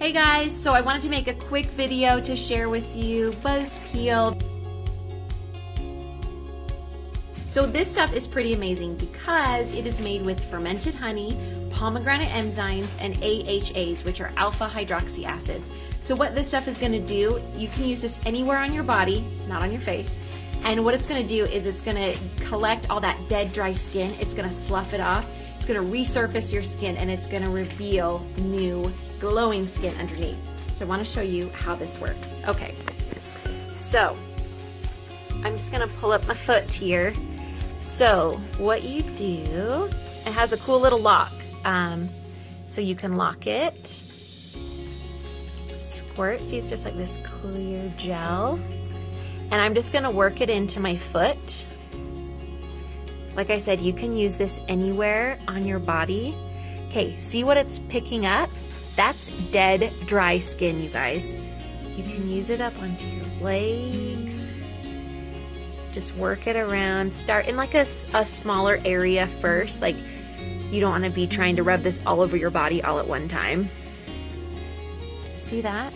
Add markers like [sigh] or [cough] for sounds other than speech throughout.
Hey guys, so I wanted to make a quick video to share with you Buzz Peel. So this stuff is pretty amazing because it is made with fermented honey, pomegranate enzymes, and AHAs, which are alpha hydroxy acids. So what this stuff is gonna do, you can use this anywhere on your body, not on your face, and what it's gonna do is it's gonna collect all that dead, dry skin, it's gonna slough it off, it's gonna resurface your skin, and it's gonna reveal new glowing skin underneath. So I wanna show you how this works. Okay, so I'm just gonna pull up my foot here. So what you do, it has a cool little lock. Um, so you can lock it, squirt, see it's just like this clear gel. And I'm just gonna work it into my foot. Like I said, you can use this anywhere on your body. Okay, see what it's picking up? That's dead, dry skin, you guys. You can use it up onto your legs. Just work it around. Start in like a, a smaller area first. Like you don't wanna be trying to rub this all over your body all at one time. See that?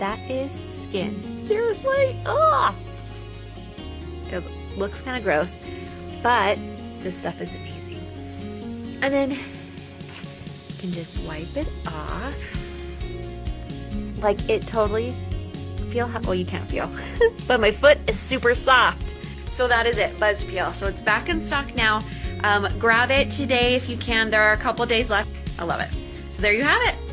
That is skin. Seriously? Ah! It looks kind of gross, but this stuff is amazing. And then can just wipe it off. Like it totally feel how, well you can't feel, [laughs] but my foot is super soft. So that is it, Buzz Peel. So it's back in stock now. Um, grab it today if you can. There are a couple days left. I love it. So there you have it.